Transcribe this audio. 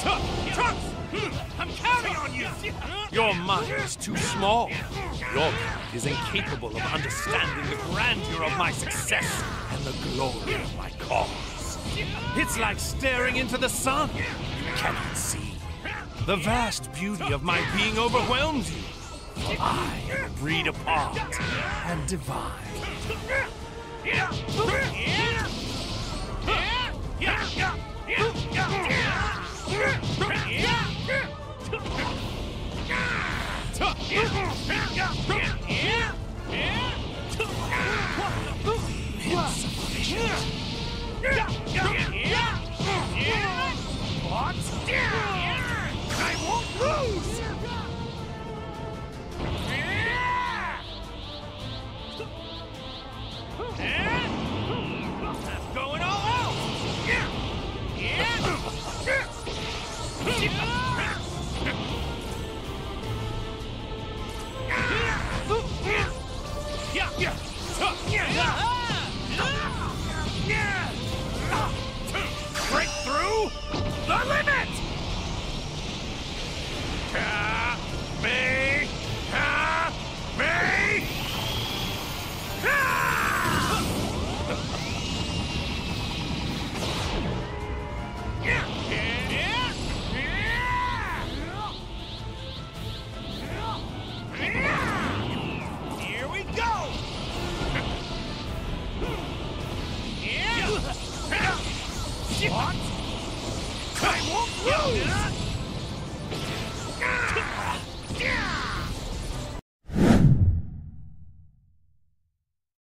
Trunks! Hmm, I'm counting on you! Your mind is too small. Your mind is incapable of understanding the grandeur of my success and the glory of my cause. It's like staring into the sun. You cannot see. The vast beauty of my being overwhelms you. I am breed apart and divine. I Break through the limit! What? I won't blow!